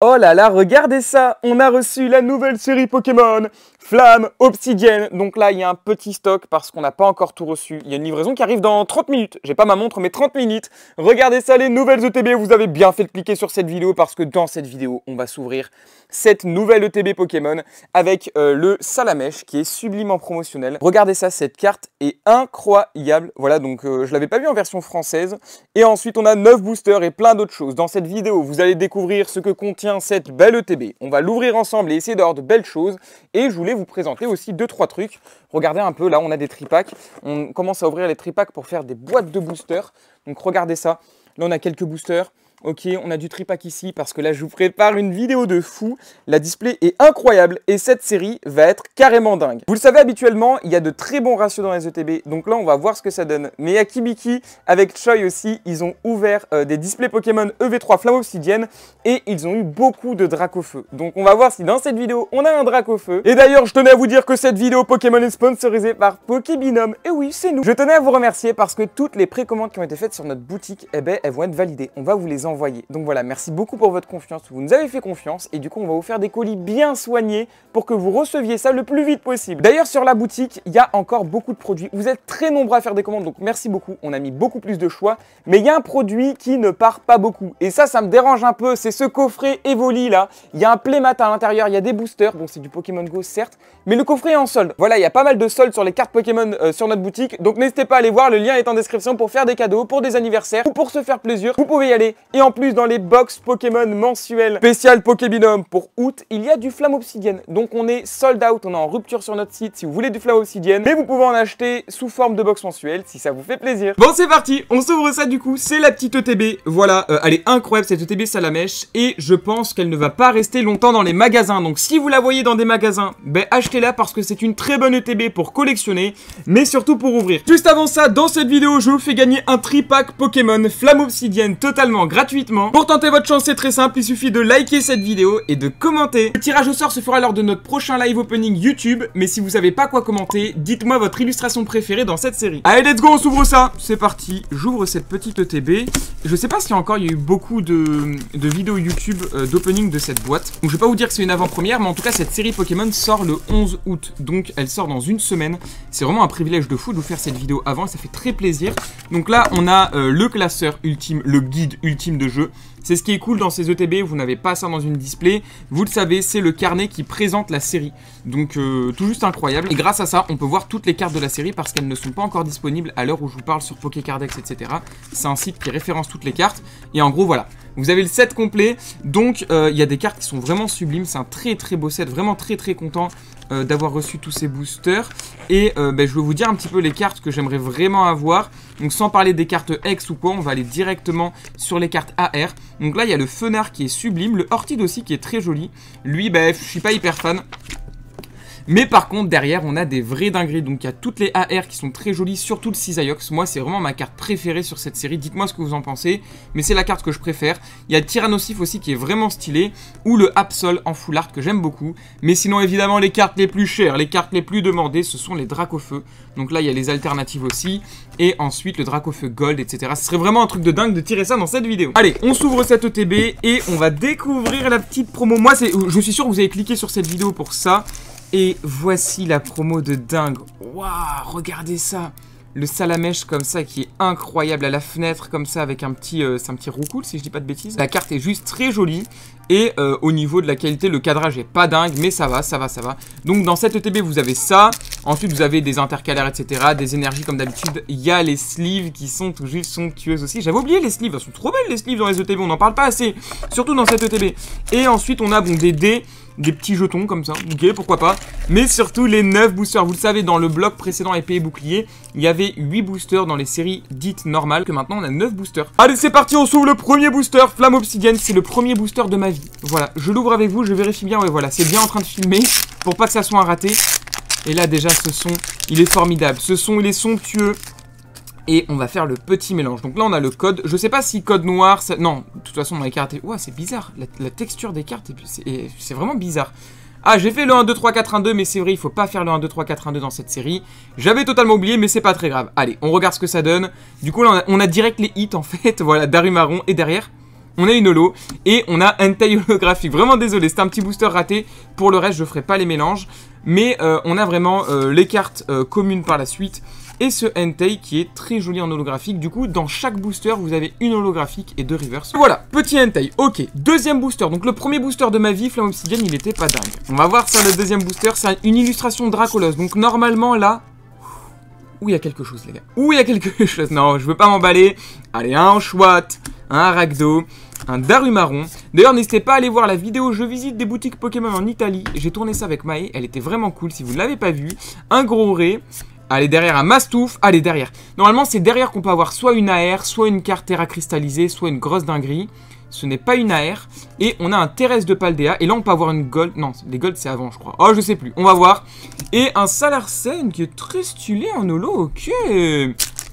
Oh là là, regardez ça On a reçu la nouvelle série Pokémon Flamme, Obsidienne. Donc là, il y a un petit stock parce qu'on n'a pas encore tout reçu. Il y a une livraison qui arrive dans 30 minutes. J'ai pas ma montre, mais 30 minutes. Regardez ça, les nouvelles ETB. Vous avez bien fait de cliquer sur cette vidéo parce que dans cette vidéo, on va s'ouvrir cette nouvelle ETB Pokémon avec euh, le Salamèche qui est sublimement promotionnel. Regardez ça, cette carte est incroyable. Voilà, donc euh, je l'avais pas vu en version française. Et ensuite, on a 9 boosters et plein d'autres choses. Dans cette vidéo, vous allez découvrir ce que contient cette belle ETB. On va l'ouvrir ensemble et essayer d'avoir de belles choses. Et je voulais vous présenter aussi deux trois trucs. Regardez un peu, là on a des tripacks. On commence à ouvrir les tripacks pour faire des boîtes de boosters. Donc regardez ça. Là on a quelques boosters. Ok, on a du tripack ici parce que là je vous prépare une vidéo de fou. La display est incroyable et cette série va être carrément dingue. Vous le savez habituellement, il y a de très bons ratios dans les ETB. Donc là on va voir ce que ça donne. Mais à Kibiki, avec Choi aussi, ils ont ouvert euh, des displays Pokémon EV3 Flamme Obsidienne et ils ont eu beaucoup de Dracofeu. Donc on va voir si dans cette vidéo on a un Dracofeu. Et d'ailleurs je tenais à vous dire que cette vidéo Pokémon est sponsorisée par Pokébinum. Et oui, c'est nous. Je tenais à vous remercier parce que toutes les précommandes qui ont été faites sur notre boutique, eh ben, elles vont être validées. On va vous les envoyer. Donc voilà, merci beaucoup pour votre confiance. Vous nous avez fait confiance et du coup, on va vous faire des colis bien soignés pour que vous receviez ça le plus vite possible. D'ailleurs, sur la boutique, il y a encore beaucoup de produits. Vous êtes très nombreux à faire des commandes, donc merci beaucoup. On a mis beaucoup plus de choix, mais il y a un produit qui ne part pas beaucoup. Et ça, ça me dérange un peu. C'est ce coffret Evoli là. Il y a un playmat à l'intérieur, il y a des boosters. Bon, c'est du Pokémon Go certes, mais le coffret est en solde. Voilà, il y a pas mal de soldes sur les cartes Pokémon euh, sur notre boutique. Donc n'hésitez pas à aller voir, le lien est en description pour faire des cadeaux, pour des anniversaires ou pour se faire plaisir. Vous pouvez y aller. En plus, dans les box Pokémon mensuels spécial Pokébinum pour août, il y a du flamme obsidienne. Donc on est sold out, on est en rupture sur notre site si vous voulez du flamme obsidienne. Mais vous pouvez en acheter sous forme de box mensuelle si ça vous fait plaisir. Bon, c'est parti, on s'ouvre ça du coup. C'est la petite ETB. Voilà, euh, elle est incroyable cette ETB Salamèche. Et je pense qu'elle ne va pas rester longtemps dans les magasins. Donc si vous la voyez dans des magasins, ben achetez-la parce que c'est une très bonne ETB pour collectionner, mais surtout pour ouvrir. Juste avant ça, dans cette vidéo, je vous fais gagner un tripack Pokémon Flamme Obsidienne totalement gratuitement. Pour tenter votre chance, c'est très simple, il suffit de liker cette vidéo et de commenter. Le tirage au sort se fera lors de notre prochain live opening YouTube, mais si vous savez pas quoi commenter, dites-moi votre illustration préférée dans cette série. Allez, let's go, on s'ouvre ça C'est parti, j'ouvre cette petite ETB. Je sais pas si encore y a eu beaucoup de, vidéos YouTube euh, d'opening de cette boîte. Donc je vais pas vous dire que c'est une avant-première, mais en tout cas cette série Pokémon sort le 11 août, donc elle sort dans une semaine. C'est vraiment un privilège de fou de vous faire cette vidéo avant, ça fait très plaisir. Donc là, on a euh, le classeur ultime, le guide ultime de jeu. C'est ce qui est cool dans ces ETB, vous n'avez pas ça dans une display. Vous le savez, c'est le carnet qui présente la série. Donc euh, tout juste incroyable. Et grâce à ça, on peut voir toutes les cartes de la série parce qu'elles ne sont pas encore disponibles à l'heure où je vous parle sur Pokécardex, etc. C'est un site qui référence toutes les cartes. Et en gros, voilà. Vous avez le set complet, donc euh, il y a des cartes qui sont vraiment sublimes, c'est un très très beau set, vraiment très très content euh, d'avoir reçu tous ces boosters. Et ben, je vais vous dire un petit peu les cartes que j'aimerais vraiment avoir. Donc sans parler des cartes X ou quoi, on va aller directement sur les cartes AR. Donc là il y a le Fenard qui est sublime, le Hortide aussi qui est très joli. Lui, ben, je suis pas hyper fan. Mais par contre, derrière, on a des vrais dingueries. Donc, il y a toutes les AR qui sont très jolies, surtout le Cisaiox. Moi, c'est vraiment ma carte préférée sur cette série. Dites-moi ce que vous en pensez. Mais c'est la carte que je préfère. Il y a Tyrannosif aussi qui est vraiment stylé. Ou le Absol en full art que j'aime beaucoup. Mais sinon, évidemment, les cartes les plus chères, les cartes les plus demandées, ce sont les Dracofeu. Donc là, il y a les alternatives aussi. Et ensuite, le Dracofeu Gold, etc. Ce serait vraiment un truc de dingue de tirer ça dans cette vidéo. Allez, on s'ouvre cette ETB et on va découvrir la petite promo. Moi, je suis sûr que vous avez cliqué sur cette vidéo pour ça. Et voici la promo de dingue. Waouh, regardez ça. Le salamèche comme ça qui est incroyable à la fenêtre comme ça avec un petit, euh, c'est un petit roucoule si je dis pas de bêtises. La carte est juste très jolie et euh, au niveau de la qualité le cadrage est pas dingue mais ça va, ça va, ça va. Donc dans cette ETB vous avez ça, ensuite vous avez des intercalaires etc, des énergies comme d'habitude. Il y a les sleeves qui sont tout juste somptueuses aussi. J'avais oublié les sleeves, elles sont trop belles les sleeves dans les ETB, on n'en parle pas assez, surtout dans cette ETB. Et ensuite on a bon des dés des petits jetons comme ça, ok, pourquoi pas. Mais surtout les 9 boosters. Vous le savez, dans le bloc précédent épée et bouclier, il y avait 8 boosters dans les séries dites normales, que maintenant on a 9 boosters. Allez, c'est parti, on s'ouvre le premier booster, Flamme Obsidienne, c'est le premier booster de ma vie. Voilà, je l'ouvre avec vous, je vérifie bien, ouais, voilà, c'est bien en train de filmer, pour pas que ça soit un raté. Et là, déjà, ce son, il est formidable. Ce son, il est somptueux et on va faire le petit mélange. Donc là, on a le code. Je sais pas si code noir... Non, de toute façon, dans les cartes... Ouah, c'est bizarre. La, texture des cartes, c'est vraiment bizarre. Ah, j'ai fait le 1, 2, 3, 4, 1, 2, mais c'est vrai, il faut pas faire le 1, 2, 3, 4, 1, 2 dans cette série. J'avais totalement oublié, mais c'est pas très grave. Allez, on regarde ce que ça donne. Du coup, là, on a, direct les hits, en fait. Voilà, Darumaron. Et derrière, on a une holo et on a un taille holographique. Vraiment désolé, c'est un petit booster raté. Pour le reste, je ferai pas les mélanges. Mais euh, on a vraiment euh, les cartes euh, communes par la suite et ce Entei qui est très joli en holographique. Du coup, dans chaque booster, vous avez une holographique et deux reverse. Voilà, petit Entei. Ok, deuxième booster. Donc le premier booster de ma vie, Flamme Obsidienne, il était pas dingue. On va voir ça, le deuxième booster. C'est une illustration Dracolos. Donc normalement, là... Où il y a quelque chose, les gars Où il y a quelque chose Non, je veux pas m'emballer. Allez, un Chouette, un Ragdo, un Darumaron. D'ailleurs, n'hésitez pas à aller voir la vidéo Je visite des boutiques Pokémon en Italie. J'ai tourné ça avec Mae, elle était vraiment cool si vous ne l'avez pas vu. Un gros Ré, Allez, derrière un Mastouf. Allez, derrière. Normalement, c'est derrière qu'on peut avoir soit une AR, soit une carte Terra cristallisée, soit une grosse dinguerie. Ce n'est pas une AR. Et on a un Thérèse de Paldea. Et là, on peut avoir une Gold. Non, les Gold, c'est avant, je crois. Oh, je sais plus. On va voir. Et un Salarsen qui est très en holo. Ok.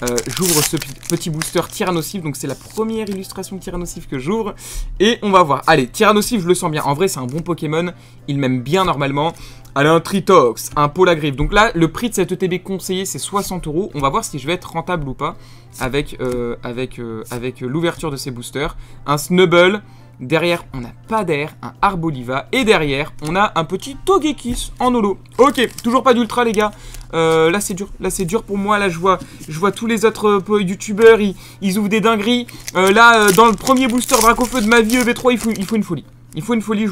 Euh, j'ouvre ce petit booster Tyrannosif, donc c'est la première illustration Tyrannosif que j'ouvre, et on va voir. Allez, Tyrannosif, je le sens bien, en vrai c'est un bon Pokémon, il m'aime bien normalement, Allez, un Tritox, un Polagriffe. Donc là, le prix de cette ETB conseillé, c'est 60 euros. On va voir si je vais être rentable ou pas avec, euh, euh, avec l'ouverture de ces boosters. Un Snubble. Derrière, on n'a pas d'air, un Arboliva. Et derrière, on a un petit Togekiss en holo. Ok, toujours pas d'ultra, les gars. Euh, là, c'est dur. Là, c'est dur pour moi. Là, je vois, je vois tous les autres youtubeurs, ils, ils, ouvrent des dingueries. là, dans le premier booster Dracofeu de ma vie, EV3, il faut, il faut une folie. Il faut une folie.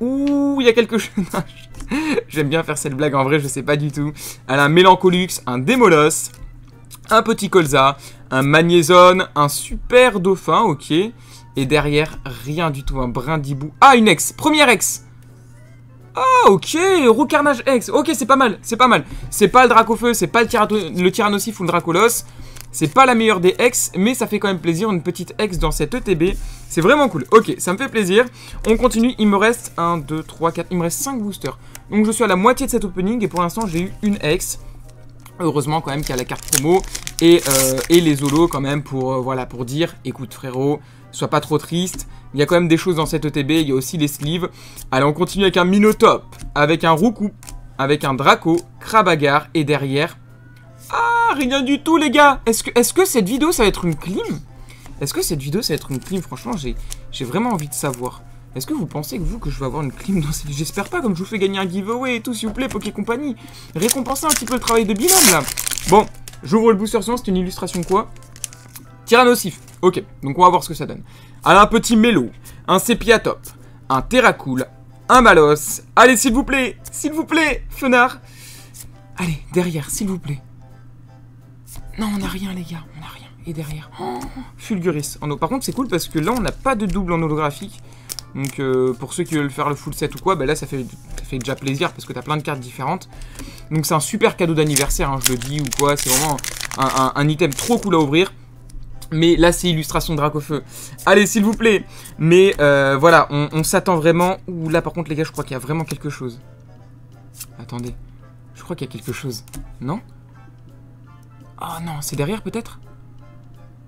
Ouh, il y a quelque chose. J'aime bien faire cette blague, en vrai, je sais pas du tout. Elle a un Mélancolux, un Démolos, un petit Colza, un Magnézone, un super Dauphin, ok. Et derrière, rien du tout, un Brindibou. Ah, une ex, première ex ah ok, Roucarnage X, ok c'est pas mal, c'est pas mal. C'est pas le Dracofeu, c'est pas le, le Tyrannosif ou le Dracolos. C'est pas la meilleure des ex, mais ça fait quand même plaisir, une petite ex dans cette ETB. C'est vraiment cool. Ok, ça me fait plaisir. On continue, il me reste 1, 2, 3, 4, il me reste 5 boosters. Donc je suis à la moitié de cet opening et pour l'instant j'ai eu une ex. Heureusement quand même qu'il y a la carte promo et, euh, les holos quand même pour, euh, voilà, pour dire, écoute frérot, sois pas trop triste. Il y a quand même des choses dans cette ETB, il y a aussi les sleeves. Allez, on continue avec un Minotop, avec un Roukou, avec un Draco, Krabagar et derrière rien du tout, les gars Est-ce que, est que cette vidéo, ça va être une clim? Est-ce que cette vidéo, ça va être une clim? Franchement, j'ai vraiment envie de savoir. Est-ce que vous pensez que vous, que je vais avoir une clim dans cette... J'espère pas, comme je vous fais gagner un giveaway et tout, s'il vous plaît, Poké Compagnie. Récompensez un petit peu le travail de binôme, là. Bon, j'ouvre le booster suivant, c'est une illustration quoi? Tyrannosif. Ok, donc on va voir ce que ça donne. Alors, un petit Mélo, un Sépiatop, un Terracool, un Malos. Allez, s'il vous plaît, s'il vous plaît, Fenard. Allez, derrière, s'il vous plaît. Non, on n'a rien, les gars. On n'a rien. Et derrière, oh, Fulguris. En Par contre, c'est cool parce que là, on n'a pas de double en holographique. Donc, euh, pour ceux qui veulent faire le full set ou quoi, bah là, ça fait, fait déjà plaisir parce que t'as plein de cartes différentes. Donc, c'est un super cadeau d'anniversaire, hein, je le dis ou quoi. C'est vraiment un, item trop cool à ouvrir. Mais là, c'est illustration de Dracofeu. Allez, s'il vous plaît. Mais euh, voilà, on, on s'attend vraiment. Ouh, là, par contre, les gars, je crois qu'il y a vraiment quelque chose. Attendez. Je crois qu'il y a quelque chose. Non? Oh non, c'est derrière peut-être?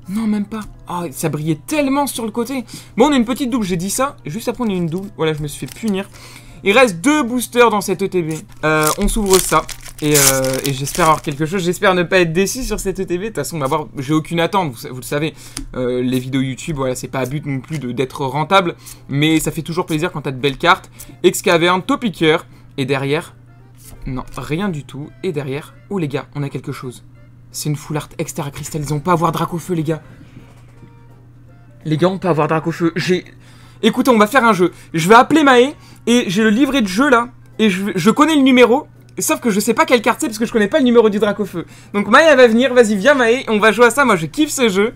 Non, même pas. Oh, ça brillait tellement sur le côté. Bon, on a une petite double, j'ai dit ça. Juste après, on a une double. Voilà, je me suis fait punir. Il reste deux boosters dans cette ETB. Euh, on s'ouvre ça. Et, euh, et j'espère avoir quelque chose. J'espère ne pas être déçu sur cette ETB. De toute façon, j'ai aucune attente. Vous, le savez, euh, les vidéos YouTube, voilà, c'est pas à but non plus d'être rentable. Mais ça fait toujours plaisir quand t'as de belles cartes. Excaverne, Topiqueur. Et derrière, non, rien du tout. Et derrière, oh les gars, on a quelque chose. C'est une full art extra cristallisée. On peut avoir Dracofeu, les gars. Les gars, on peut avoir Dracofeu. J'ai... Écoutez, on va faire un jeu. Je vais appeler Maë et j'ai le livret de jeu là. Et je, connais le numéro. Sauf que je sais pas quelle carte c'est parce que je connais pas le numéro du Dracofeu. Donc Maë, elle va venir. Vas-y, viens Maë. On va jouer à ça. Moi, je kiffe ce jeu.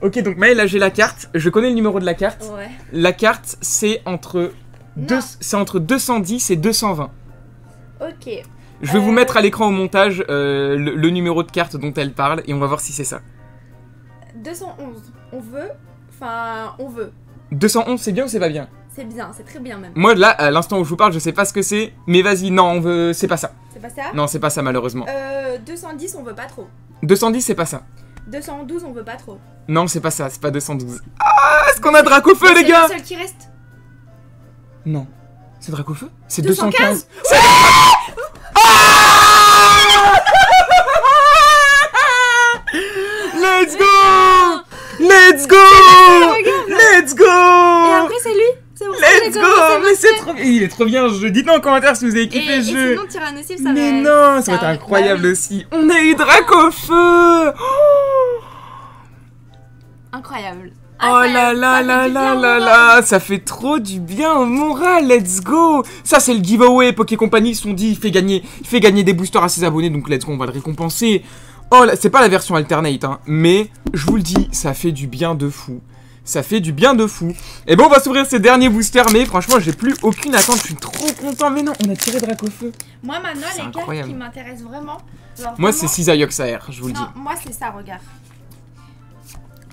Ok, donc Maë, là, j'ai la carte. Je connais le numéro de la carte. Ouais. La carte, c'est entre... C'est entre 210 et 220. Ok. Je vais vous mettre à l'écran au montage euh, le, numéro de carte dont elle parle et on va voir si c'est ça. 211. On veut Enfin, on veut. 211, c'est bien ou c'est pas bien? C'est bien, c'est très bien même. Moi, là, à l'instant où je vous parle, je sais pas ce que c'est, mais vas-y, non, on veut. C'est pas ça. C'est pas ça? Non, c'est pas ça, malheureusement. Euh, 210, on veut pas trop. 210, c'est pas ça. 212, on veut pas trop. Non, c'est pas ça, c'est pas 212. Ah, est-ce qu'on a Dracofeu, les gars C'est le seul qui reste Non. C'est Dracofeu C'est 215, 215 Let's go Let's go Let's go Et après, c'est lui. C'est pour ça que j'ai Let's go commencé Mais c'est Monster. Trop bien dites-nous en commentaire si vous avez kiffé le jeu sinon, Tyrannosaurus, ça Mais va- non, ça va être incroyable oui. aussi On a eu Dracofeu oh Incroyable. Oh là là là là là là, ça fait trop du bien au moral, let's go Ça c'est le giveaway, Poké Company ils se sont dit, il fait gagner, il fait gagner des boosters à ses abonnés, donc let's go, on va le récompenser. Oh là, c'est pas la version alternate, hein, mais je vous le dis, ça fait du bien de fou. Ça fait du bien de fou. Et bon, on va s'ouvrir ces derniers boosters, mais franchement, j'ai plus aucune attente, je suis trop content. Mais non, on a tiré Dracofeu. Moi, maintenant, les cartes incroyable. qui m'intéressent vraiment. Moi, c'est Cisaiox AR, je vous le dis. Non, moi, c'est ça, regarde.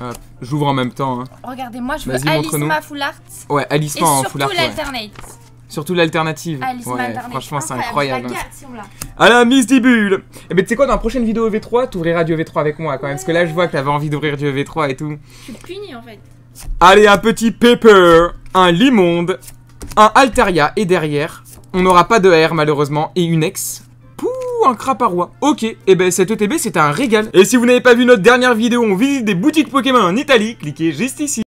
Hop, J'ouvre en même temps. Hein. Regardez, moi, je veux. Alisma Full Art. Ouais, Et Alisma en surtout full art, ouais. l'alternate. Surtout l'alternative. Ouais, franchement, c'est Je incroyable. la garde, si. À la Miss Dibule Eh ben tu sais quoi, dans la prochaine vidéo EV3, t'ouvriras du EV3 avec moi quand même, parce que là je vois que t'avais envie d'ouvrir du EV3 et tout. Je suis punie, en fait. Allez, un petit Pepper, un Limonde, un Altaria, et derrière, on n'aura pas de R malheureusement, et une ex. Pouh, un craparois. Ok, et ben cet ETB c'était un régal. Et si vous n'avez pas vu notre dernière vidéo, on visite des boutiques Pokémon en Italie, cliquez juste ici.